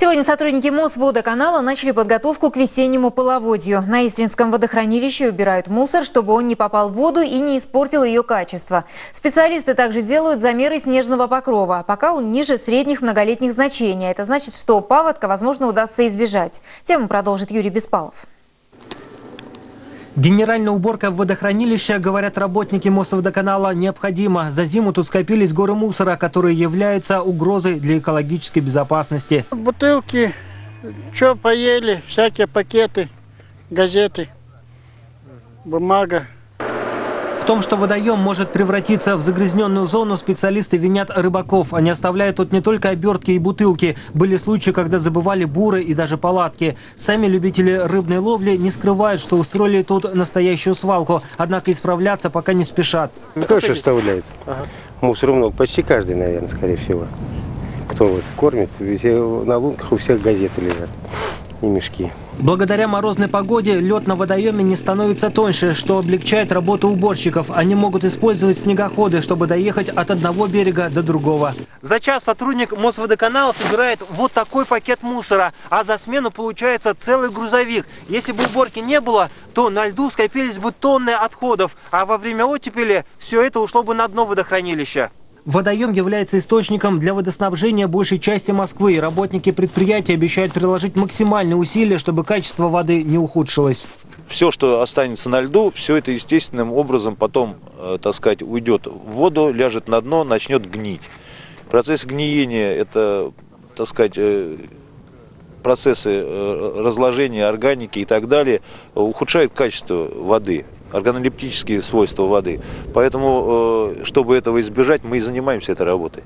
Сегодня сотрудники Мосводоканала начали подготовку к весеннему половодью. На Истринском водохранилище убирают мусор, чтобы он не попал в воду и не испортил ее качество. Специалисты также делают замеры снежного покрова. Пока он ниже средних многолетних значений. Это значит, что паводка, возможно, удастся избежать. Тему продолжит Юрий Беспалов. Генеральная уборка в водохранилище, говорят работники Мосводоканала, необходима. За зиму тут скопились горы мусора, которые являются угрозой для экологической безопасности. Бутылки, что поели, всякие пакеты, газеты, бумага. Том, что водоем может превратиться в загрязненную зону, специалисты винят рыбаков. Они оставляют тут не только обертки и бутылки. Были случаи, когда забывали буры и даже палатки. Сами любители рыбной ловли не скрывают, что устроили тут настоящую свалку. Однако исправляться пока не спешат. Тоже оставляет. Мусор много. Почти каждый, наверное, скорее всего. Кто вот кормит, везде на лунках у всех газеты лежат и мешки. Благодаря морозной погоде лед на водоеме не становится тоньше, что облегчает работу уборщиков. Они могут использовать снегоходы, чтобы доехать от одного берега до другого. За час сотрудник Мосводоканала собирает вот такой пакет мусора, а за смену получается целый грузовик. Если бы уборки не было, то на льду скопились бы тонны отходов, а во время оттепели все это ушло бы на дно водохранилища. Водоем является источником для водоснабжения большей части Москвы. И работники предприятия обещают приложить максимальные усилия, чтобы качество воды не ухудшилось. Все, что останется на льду, все это естественным образом потом, э, так сказать, уйдет в воду, ляжет на дно, начнет гнить. Процесс гниения – это, так сказать, э, процессы э, разложения органики и так далее ухудшают качество воды органолептические свойства воды. Поэтому, э, чтобы этого избежать, мы и занимаемся этой работой.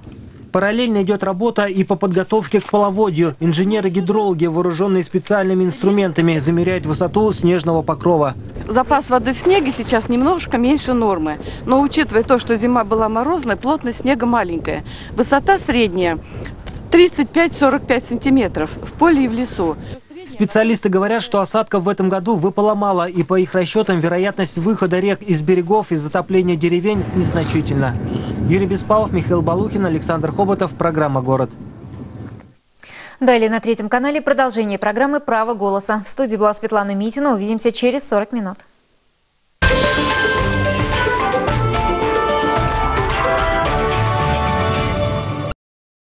Параллельно идет работа и по подготовке к половодью. Инженеры-гидрологи, вооруженные специальными инструментами, замеряют высоту снежного покрова. Запас воды в снеге сейчас немножко меньше нормы. Но учитывая то, что зима была морозная, плотность снега маленькая. Высота средняя 35-45 сантиметров в поле и в лесу. Специалисты говорят, что осадков в этом году выпало мало, и по их расчетам вероятность выхода рек из берегов и затопления деревень незначительна. Юрий Беспалов, Михаил Балухин, Александр Хоботов. Программа «Город». Далее на третьем канале продолжение программы «Право голоса». В студии была Светлана Митина. Увидимся через 40 минут.